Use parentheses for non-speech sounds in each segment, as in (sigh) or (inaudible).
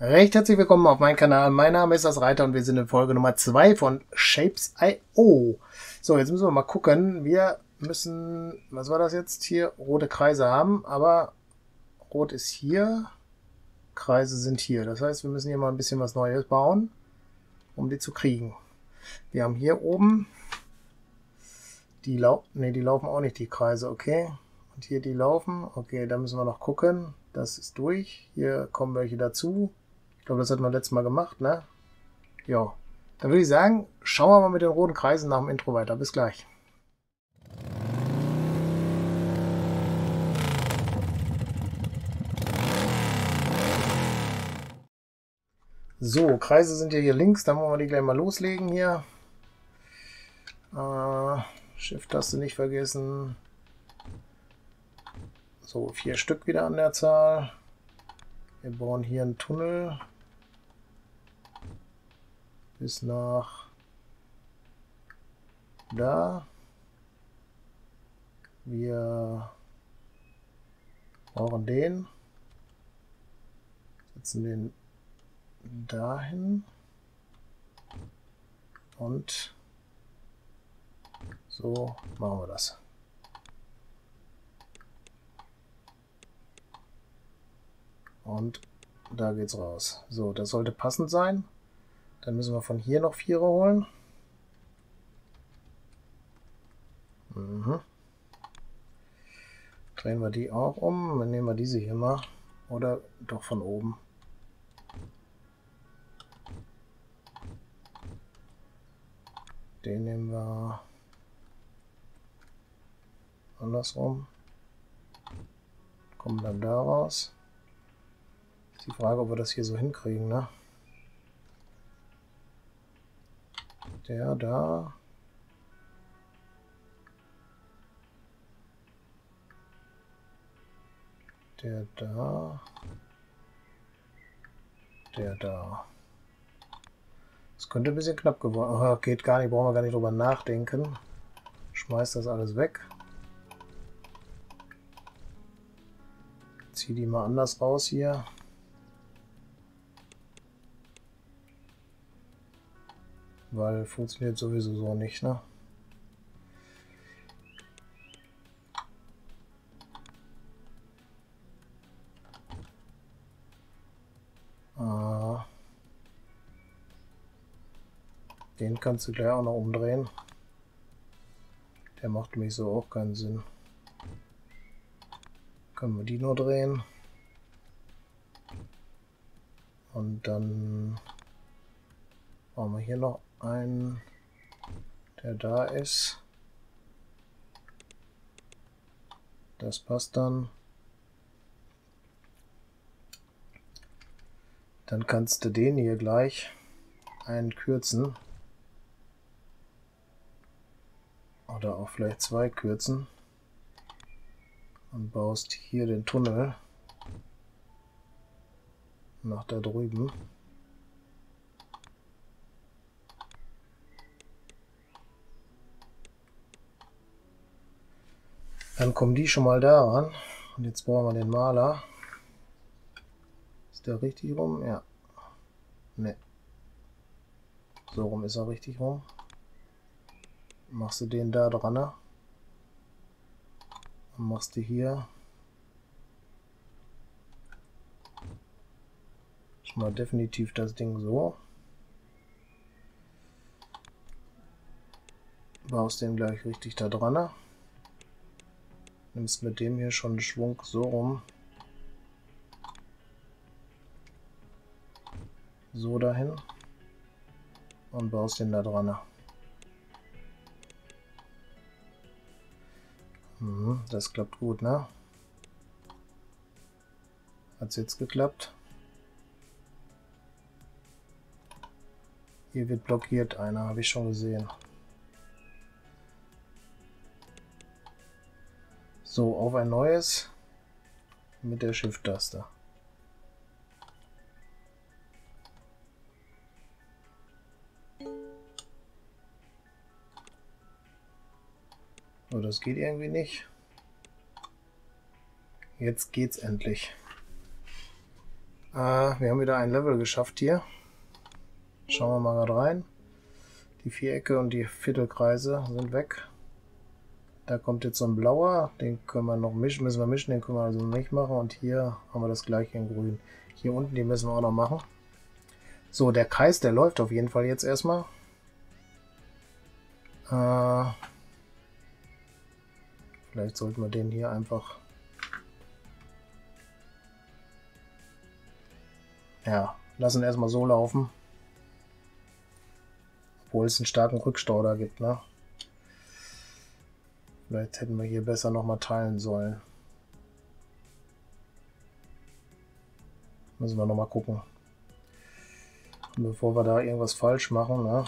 Recht herzlich willkommen auf meinem Kanal. Mein Name ist das Reiter und wir sind in Folge Nummer 2 von Shapes.io. So, jetzt müssen wir mal gucken. Wir müssen, was war das jetzt hier? Rote Kreise haben, aber Rot ist hier, Kreise sind hier. Das heißt, wir müssen hier mal ein bisschen was Neues bauen, um die zu kriegen. Wir haben hier oben, die, lau nee, die laufen auch nicht, die Kreise, okay. Und hier die laufen, okay, da müssen wir noch gucken. Das ist durch. Hier kommen welche dazu. Ich glaube, das hatten wir letztes Mal gemacht, ne? Ja. Dann würde ich sagen, schauen wir mal mit den roten Kreisen nach dem Intro weiter. Bis gleich. So, Kreise sind ja hier links. Dann wollen wir die gleich mal loslegen hier. Äh, Shift-Taste nicht vergessen. So, vier Stück wieder an der Zahl. Wir bauen hier einen Tunnel bis nach da. Wir brauchen den. Setzen den dahin. Und so machen wir das. Und da geht's raus. So, das sollte passend sein. Dann müssen wir von hier noch Vierer holen. Mhm. Drehen wir die auch um. Dann nehmen wir diese hier mal. Oder doch von oben. Den nehmen wir andersrum. Kommen dann da raus. Ist die Frage, ob wir das hier so hinkriegen, ne? Der da. Der da. Der da. Das könnte ein bisschen knapp geworden. Oh, geht gar nicht, brauchen wir gar nicht drüber nachdenken. Schmeiß das alles weg. Zieh die mal anders raus hier. Weil funktioniert sowieso so nicht, ne? Ah. Den kannst du gleich auch noch umdrehen. Der macht mich so auch keinen Sinn. Können wir die nur drehen. Und dann brauchen wir hier noch einen, der da ist. Das passt dann. Dann kannst du den hier gleich einkürzen. Oder auch vielleicht zwei kürzen. Und baust hier den Tunnel nach da drüben. Dann kommen die schon mal daran. Und jetzt brauchen wir den Maler. Ist der richtig rum? Ja. Ne. So rum ist er richtig rum. Machst du den da dran. Ne? Und machst du hier. Schon mal definitiv das Ding so. Baust den gleich richtig da dran. Nimmst mit dem hier schon einen Schwung so rum. So dahin. Und baust den da dran. Mhm, das klappt gut, ne? Hat's jetzt geklappt? Hier wird blockiert einer, habe ich schon gesehen. So, auf ein neues mit der Shift-Taste. Oh, das geht irgendwie nicht. Jetzt geht's endlich. Äh, wir haben wieder ein Level geschafft hier. Schauen wir mal gerade rein. Die Vierecke und die Viertelkreise sind weg. Da kommt jetzt so ein blauer, den können wir noch mischen, müssen wir mischen, den können wir also nicht machen. Und hier haben wir das gleiche in grün. Hier unten, die müssen wir auch noch machen. So, der Kreis, der läuft auf jeden Fall jetzt erstmal. Äh, vielleicht sollten wir den hier einfach... Ja, lassen erstmal so laufen. Obwohl es einen starken Rückstau da gibt, ne? Vielleicht hätten wir hier besser nochmal teilen sollen. Müssen wir nochmal gucken. Und bevor wir da irgendwas falsch machen, ne?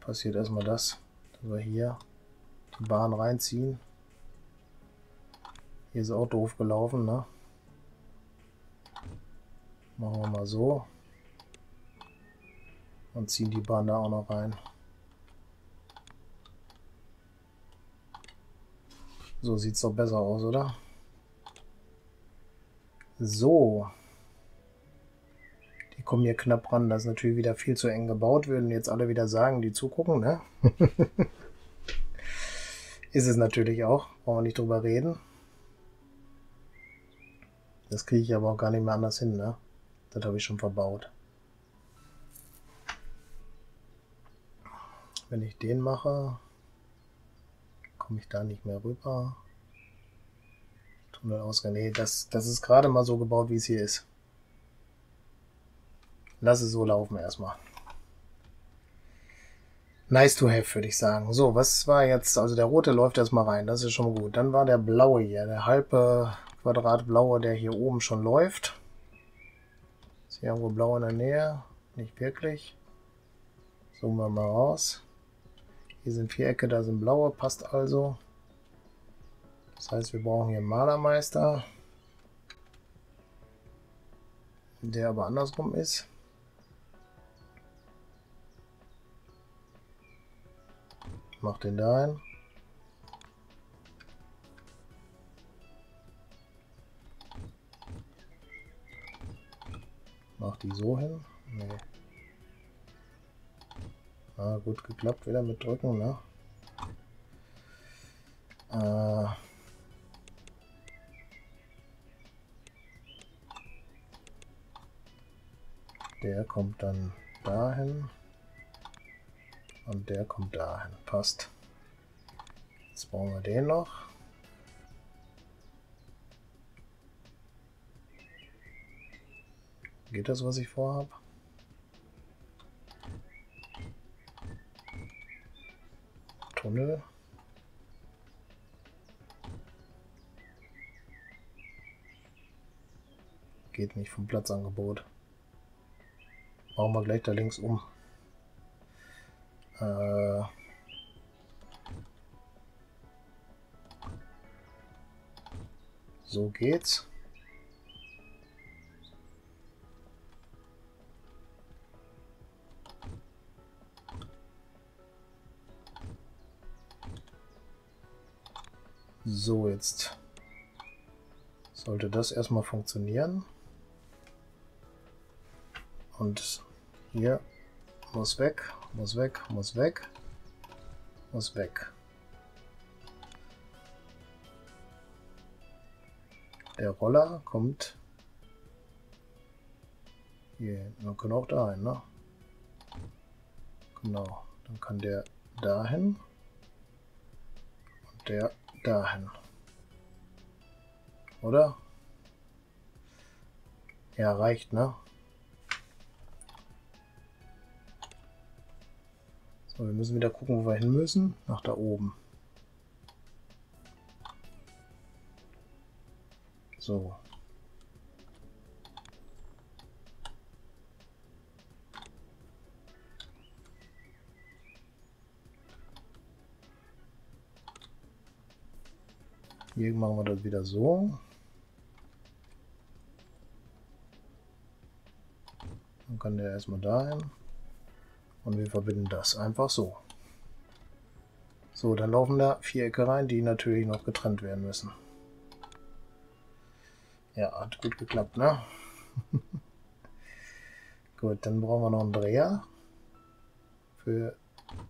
Passiert erstmal das, dass wir hier die Bahn reinziehen. Hier ist auch doof gelaufen, ne? Machen wir mal so. Und ziehen die Bahn da auch noch rein. So sieht es doch besser aus, oder? So. Die kommen hier knapp ran. Das ist natürlich wieder viel zu eng gebaut. Würden jetzt alle wieder sagen, die zugucken, ne? (laughs) ist es natürlich auch. Brauchen wir nicht drüber reden. Das kriege ich aber auch gar nicht mehr anders hin, ne? Das habe ich schon verbaut. Wenn ich den mache, komme ich da nicht mehr rüber. Tunnelausgang. Nee, das, das ist gerade mal so gebaut, wie es hier ist. Lass es so laufen erstmal. Nice to have, würde ich sagen. So, was war jetzt? Also der rote läuft erstmal rein, das ist schon gut. Dann war der blaue hier, der halbe Quadrat blaue, der hier oben schon läuft. Ist hier irgendwo blau in der Nähe? Nicht wirklich. Zoomen wir mal raus. Hier sind Vierecke, da sind blaue, passt also. Das heißt, wir brauchen hier einen Malermeister, der aber andersrum ist. Mach den da ein. Mach die so hin. Nee. Ah, gut geklappt wieder mit drücken, ne? Äh der kommt dann dahin und der kommt dahin. Passt. Jetzt brauchen wir den noch. Geht das, was ich vorhabe? Tunnel. Geht nicht vom Platzangebot. Bauen wir gleich da links um. Äh so geht's. So, jetzt sollte das erstmal funktionieren. Und hier muss weg, muss weg, muss weg, muss weg. Der Roller kommt hier. Wir können auch dahin, ne? Genau. Dann kann der dahin. Und der dahin. Oder? Ja, reicht, ne? So, wir müssen wieder gucken, wo wir hin müssen. Nach da oben. So. Hier machen wir das wieder so. Dann kann der erstmal dahin. Und wir verbinden das einfach so. So, dann laufen da Vierecke rein, die natürlich noch getrennt werden müssen. Ja, hat gut geklappt, ne? (laughs) gut, dann brauchen wir noch einen Dreher für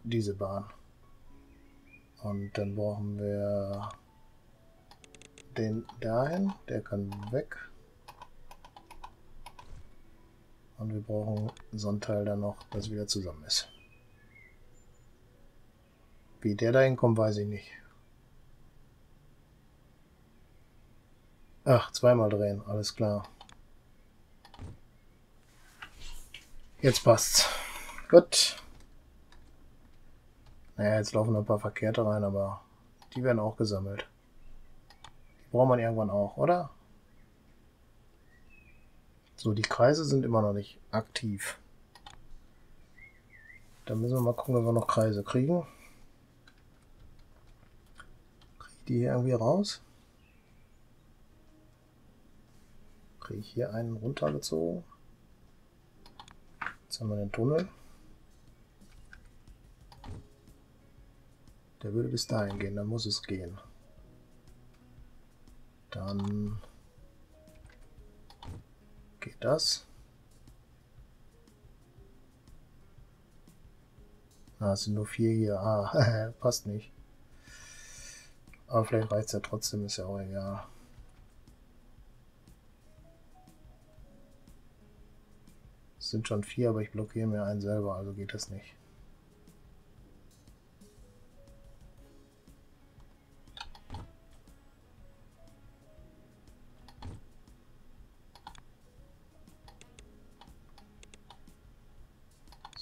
diese Bahn. Und dann brauchen wir den dahin, der kann weg. Und wir brauchen so ein Teil dann noch, das wieder zusammen ist. Wie der da hinkommt, weiß ich nicht. Ach, zweimal drehen, alles klar. Jetzt passt's. Gut. Naja, jetzt laufen ein paar Verkehrte rein, aber die werden auch gesammelt. Braucht man irgendwann auch, oder? So, die Kreise sind immer noch nicht aktiv. Dann müssen wir mal gucken, ob wir noch Kreise kriegen. Kriege ich die hier irgendwie raus? Kriege ich hier einen runtergezogen? Jetzt haben wir den Tunnel. Der würde bis dahin gehen, dann muss es gehen. Dann geht das. Ah, es sind nur vier hier. Ah, (laughs) passt nicht. Aber vielleicht reicht es ja trotzdem, ist ja auch egal. Es sind schon vier, aber ich blockiere mir einen selber, also geht das nicht.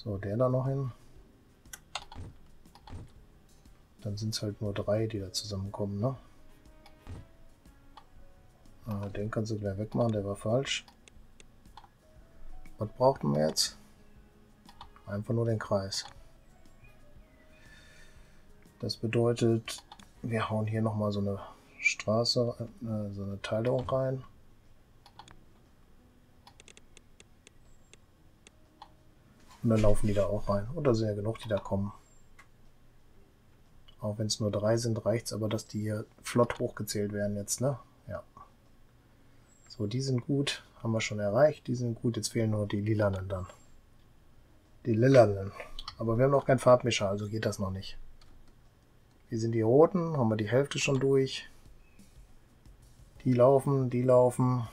So, der da noch hin. Dann sind es halt nur drei, die da zusammenkommen, ne? Ah, den kannst du gleich wegmachen, der war falsch. Was brauchten wir jetzt? Einfach nur den Kreis. Das bedeutet, wir hauen hier nochmal so eine Straße, äh, so eine Teilung rein. Und dann laufen die da auch rein. Und da sind ja genug, die da kommen. Auch wenn es nur drei sind, reicht es aber, dass die hier flott hochgezählt werden jetzt, ne? Ja. So, die sind gut. Haben wir schon erreicht. Die sind gut. Jetzt fehlen nur die lilanen dann. Die lilanen. Aber wir haben noch keinen Farbmischer, also geht das noch nicht. Hier sind die roten. Haben wir die Hälfte schon durch. Die laufen, die laufen.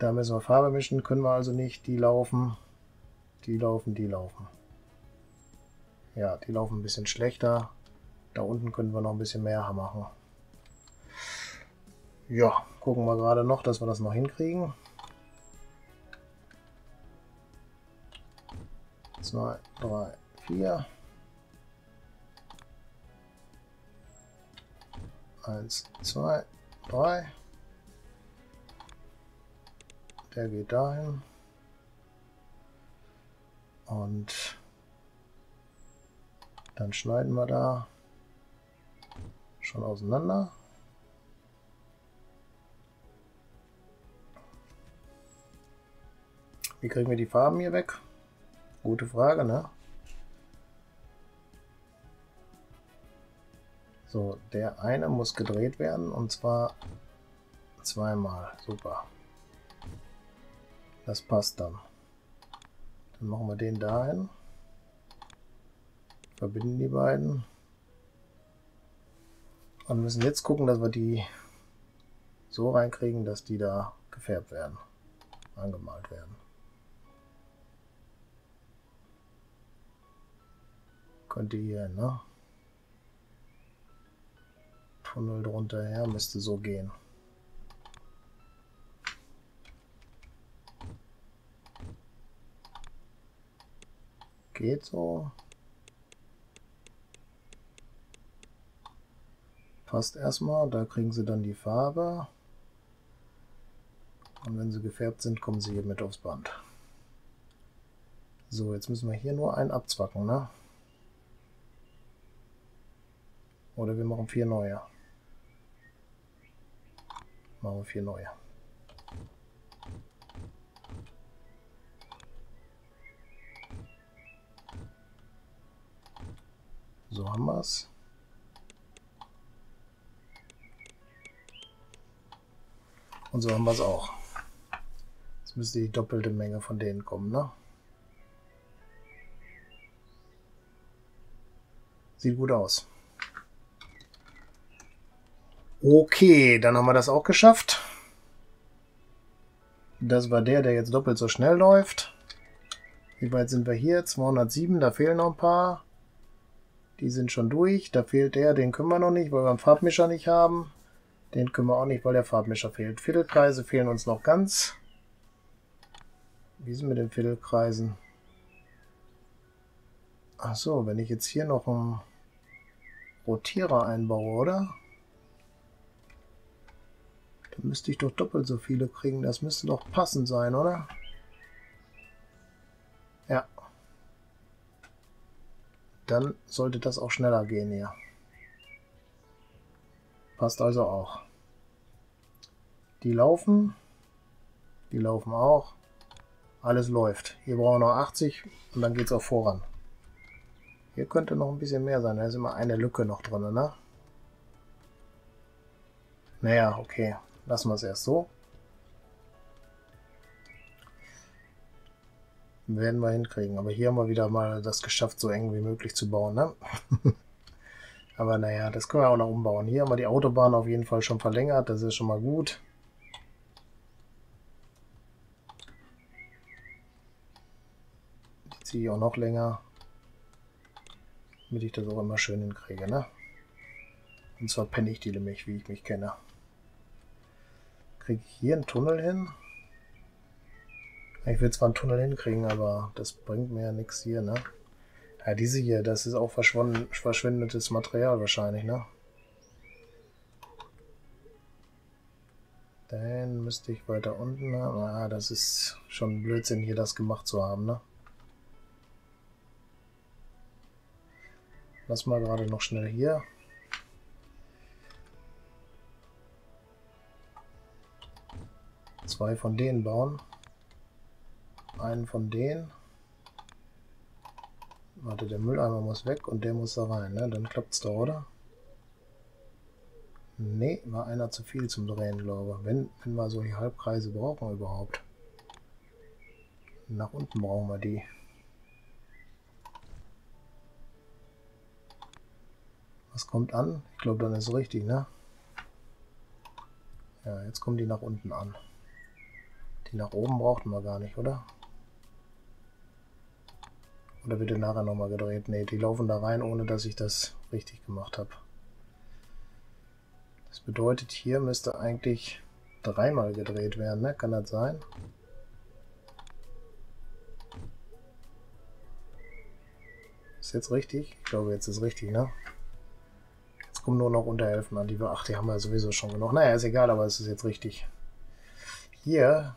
Da müssen wir Farbe mischen, können wir also nicht. Die laufen. Die laufen, die laufen. Ja, die laufen ein bisschen schlechter. Da unten können wir noch ein bisschen mehr machen. Ja, gucken wir gerade noch, dass wir das noch hinkriegen. Zwei, drei, vier. Eins, zwei, drei. Der geht dahin. Und dann schneiden wir da schon auseinander. Wie kriegen wir die Farben hier weg? Gute Frage, ne? So, der eine muss gedreht werden und zwar zweimal. Super. Das passt dann. Dann machen wir den dahin. Verbinden die beiden. Und müssen jetzt gucken, dass wir die so reinkriegen, dass die da gefärbt werden. Angemalt werden. Könnte hier, ne? Tunnel drunter her, müsste so gehen. Geht so. Passt erstmal. Da kriegen sie dann die Farbe. Und wenn sie gefärbt sind, kommen sie hier mit aufs Band. So, jetzt müssen wir hier nur einen abzwacken, ne? Oder wir machen vier neue. Machen wir vier neue. Es. Und so haben wir es auch. Jetzt müsste die doppelte Menge von denen kommen, ne? Sieht gut aus. Okay, dann haben wir das auch geschafft. Das war der, der jetzt doppelt so schnell läuft. Wie weit sind wir hier? 207, da fehlen noch ein paar. Die sind schon durch. Da fehlt der, den können wir noch nicht, weil wir einen Farbmischer nicht haben. Den können wir auch nicht, weil der Farbmischer fehlt. Viertelkreise fehlen uns noch ganz. Wie sind mit den Viertelkreisen? Ach so, wenn ich jetzt hier noch einen Rotierer einbaue, oder? Dann müsste ich doch doppelt so viele kriegen. Das müsste doch passend sein, oder? Dann sollte das auch schneller gehen hier. Passt also auch. Die laufen. Die laufen auch. Alles läuft. Hier brauchen wir noch 80 und dann geht es auch voran. Hier könnte noch ein bisschen mehr sein. Da ist immer eine Lücke noch drin, ne? Naja, okay. Lassen wir es erst so. Werden wir hinkriegen. Aber hier haben wir wieder mal das geschafft, so eng wie möglich zu bauen. Ne? (laughs) Aber naja, das können wir auch noch umbauen. Hier haben wir die Autobahn auf jeden Fall schon verlängert. Das ist schon mal gut. Die ziehe ich auch noch länger. Damit ich das auch immer schön hinkriege. Ne? Und zwar penne ich die nämlich, wie ich mich kenne. Kriege ich hier einen Tunnel hin? Ich will zwar einen Tunnel hinkriegen, aber das bringt mir ja nichts hier, ne? Ja, diese hier, das ist auch verschwindetes Material wahrscheinlich, ne? Dann müsste ich weiter unten haben. Ah, das ist schon Blödsinn, hier das gemacht zu haben, ne? Lass mal gerade noch schnell hier. Zwei von denen bauen. Einen von denen. Warte, der Mülleimer muss weg und der muss da rein, ne? Dann klappt's doch, oder? Ne, war einer zu viel zum Drehen, glaube ich. Wenn, wenn wir solche Halbkreise brauchen überhaupt. Nach unten brauchen wir die. Was kommt an? Ich glaube, dann ist es richtig, ne? Ja, jetzt kommen die nach unten an. Die nach oben brauchten wir gar nicht, oder? Oder wird der nachher nochmal gedreht? Ne, die laufen da rein, ohne dass ich das richtig gemacht habe. Das bedeutet, hier müsste eigentlich dreimal gedreht werden, ne? Kann das sein? Ist jetzt richtig? Ich glaube, jetzt ist richtig, ne? Jetzt kommen nur noch Unterhelfen an, die wir... Ach, die haben wir sowieso schon genug. Naja, ist egal, aber es ist jetzt richtig. Hier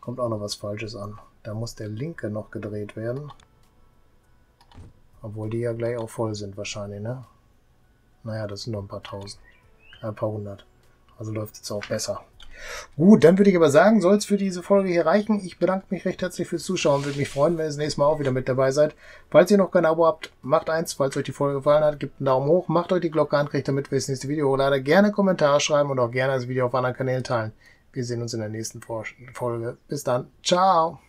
kommt auch noch was Falsches an. Da muss der linke noch gedreht werden. Obwohl die ja gleich auch voll sind wahrscheinlich, ne? Naja, das sind noch ein paar tausend. Ein paar hundert. Also läuft es auch besser. Gut, dann würde ich aber sagen, soll es für diese Folge hier reichen. Ich bedanke mich recht herzlich fürs Zuschauen. Würde mich freuen, wenn ihr das nächste Mal auch wieder mit dabei seid. Falls ihr noch kein Abo habt, macht eins. Falls euch die Folge gefallen hat, gebt einen Daumen hoch. Macht euch die Glocke an, kriegt damit wir das nächste Video hochlade. Gerne Kommentare schreiben und auch gerne das Video auf anderen Kanälen teilen. Wir sehen uns in der nächsten Folge. Bis dann. Ciao.